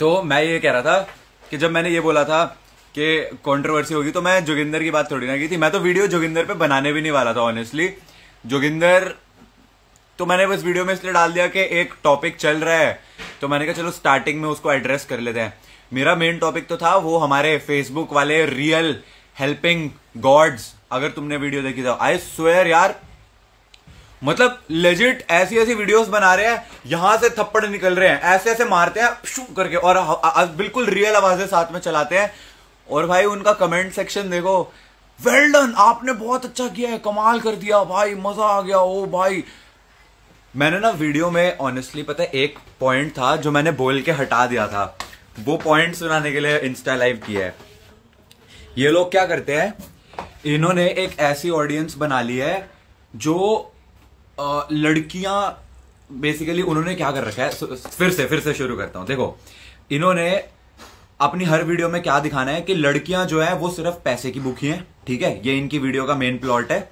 तो मैं ये कह रहा था कि जब मैंने ये बोला था कि कंट्रोवर्सी होगी तो मैं जोगिंदर की बात थोड़ी ना की थी। मैं तो वीडियो जोगिंदर पे बनाने भी नहीं वाला था ऑनेस्टली जोगिंदर तो मैंने बस वीडियो में इसलिए डाल दिया कि एक टॉपिक चल रहा है। तो मैंने कहा, चलो स्टार्टिंग में उसको एड्रेस कर लेते हैं। मेरा मेन टॉपिक तो था वो हमारे फेसबुक वाले रियल हेल्पिंग गॉड्स अगर तुमने वीडियो देखी तो आई स्वेयर यार मतलब लेजिट ऐसी ऐसी वीडियोस बना रहे हैं, यहाँ से थप्पड़ निकल रहे हैं, ऐसे ऐसे मारते हैं शू करके, और बिल्कुल रियल आवाज़ें साथ में चलाते हैं। और भाई उनका कमेंट सेक्शन देखो वेल डन आपने बहुत अच्छा किया है, कमाल कर दिया, भाई, मज़ा आ गया, ओ भाई। मैंने ना वीडियो में ऑनेस्टली पता है, एक पॉइंट था जो मैंने बोल के हटा दिया था। वो पॉइंट सुनाने के लिए इंस्टा लाइव किया है। ये लोग क्या करते हैं, इन्होंने एक ऐसी ऑडियंस बना ली है, जो लड़कियाँ बेसिकली उन्होंने क्या कर रखा है? फिर से फिर से शुरू करता हूँ। देखो, इन्होंने अपनी हर वीडियो में क्या दिखाना है कि लड़कियाँ जो है, वो सिर्फ़ पैसे की भूखी हैं, ठीक है? ये इनकी वीडियो का मेन प्लॉट है।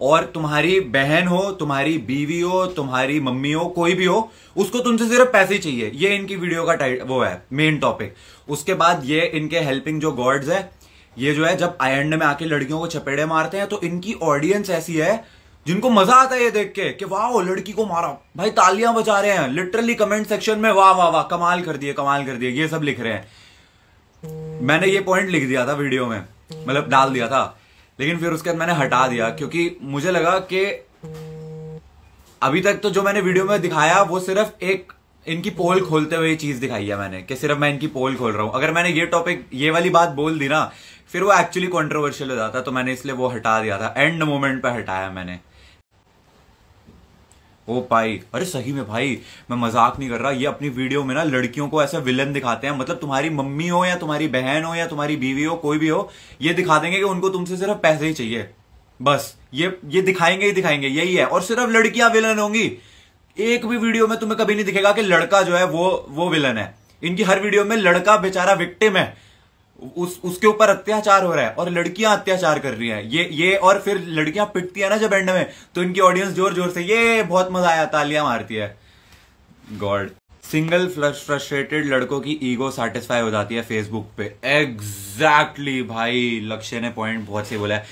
और तुम्हारी बहन हो, तुम्हारी बीवी हो, तुम्हारी मम्मी हो, कोई भी हो, उसको तुमसे सिर्फ़ पैसे चाहिए। ये इनकी वीडियो का वो है मेन टॉपिक उसके बाद ये इनके हेल्पिंग जो गॉड्स है, ये जो है, जब एंड में आके लड़कियों को चपेड़े मारते हैं तो इनकी ऑडियंस ऐसी है जिनको मज़ा आता है ये देख के, कि वाह लड़की को मारा। भाई, तालियाँ बजा रहे हैं। लिटरली कमेंट सेक्शन में वाह वाह वाह, कमाल कर दिए, कमाल कर दिए, ये सब लिख रहे हैं। मैंने ये पॉइंट लिख दिया था वीडियो में मतलब डाल दिया था। लेकिन फिर उसके बाद मैंने हटा दिया, क्योंकि मुझे लगा कि अभी तक तो जो मैंने वीडियो में दिखाया, वो सिर्फ़ एक, इनकी पोल खोलते हुए चीज़ दिखाई है मैंने, कि सिर्फ़ मैं इनकी पोल खोल रहा हूँ। अगर मैंने ये टॉपिक ये वाली बात बोल दी ना, फिर वो एक्चुअली कॉन्ट्रोवर्शियल हो जाता तो मैंने इसलिए वो हटा दिया था। एंड मोमेंट पे हटाया मैंने। ओ भाई, अरे सही में भाई, मैं मज़ाक नहीं कर रहा, ये अपनी वीडियो में ना लड़कियों को ऐसा विलन दिखाते हैं मतलब तुम्हारी मम्मी हो या तुम्हारी बहन हो या तुम्हारी बीवी हो, कोई भी हो, ये दिखा देंगे कि उनको तुमसे सिर्फ़ पैसे ही चाहिए। बस, ये ये दिखाएँगे ही दिखाएँगे, यही है, और सिर्फ़ लड़कियाँ विलन होंगी। एक भी वीडियो में तुम्हें कभी नहीं दिखेगा कि लड़का जो है वो वो विलन है। इनकी हर वीडियो में लड़का बेचारा विक्टिम है। उस, उसके ऊपर अत्याचार हो रहा है और लड़कियाँ अत्याचार कर रही हैं। ये ये और फिर लड़कियाँ पिटती है ना जब एंड में तो इनकी ऑडियंस ज़ोर ज़ोर से, ये बहुत मज़ा आया, तालियाँ मारती है। गॉड सिंगल फ्रस्ट्रेटेड लड़कों की ईगो सेटिस्फाई हो जाती है फेसबुक पे। एग्जैक्टली exactly भाई, लक्ष्य ने पॉइंट बहुत सही बोला है।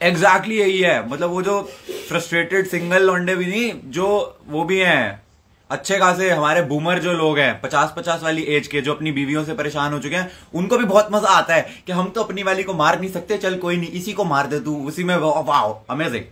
एग्जैक्टली exactly यही है। मतलब वो जो फ्रस्ट्रेटेड सिंगल लॉन्डे भी नहीं, जो वो भी हैं अच्छे खासे हमारे बूमर जो लोग हैं पचास पचास वाली एज के जो अपनी बीवियों से परेशान हो चुके हैं, उनको भी बहुत मज़ा आता है कि हम तो अपनी वाली को मार नहीं सकते, चल कोई नहीं, इसी को मार दे तू, उसी में वाह अमेजिंग